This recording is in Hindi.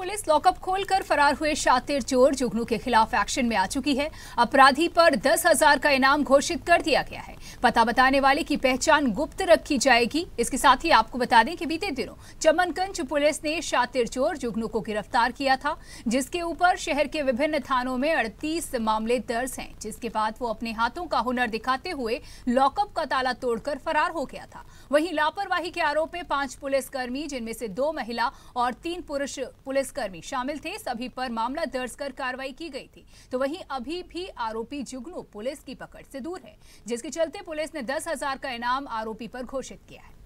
पुलिस लॉकअप खोलकर फरार हुए शातिर चोर जुगनू के खिलाफ एक्शन में आ चुकी है। अपराधी पर दस हज़ार का इनाम घोषित कर दिया गया है। पता बताने वाले की पहचान गुप्त रखी जाएगी। इसके साथ ही आपको बता दें कि बीते दिनों चमनगंज पुलिस ने शातिर चोर जुगनू को गिरफ़्तार किया था, जिसके ऊपर शहर के विभिन्न थानों में अड़तीस मामले दर्ज है, जिसके बाद वो अपने हाथों का हुनर दिखाते हुए लॉकअप का ताला तोड़कर फरार हो गया था। वहीं लापरवाही के आरोप में पाँच पुलिसकर्मी, जिनमें से दो महिला और तीन पुरुष पुलिसकर्मी शामिल थे, सभी पर मामला दर्ज कर कार्रवाई की गई थी। तो वहीं अभी भी आरोपी जुगनू पुलिस की पकड़ से दूर है, जिसके चलते पुलिस ने दस हज़ार का इनाम आरोपी पर घोषित किया है।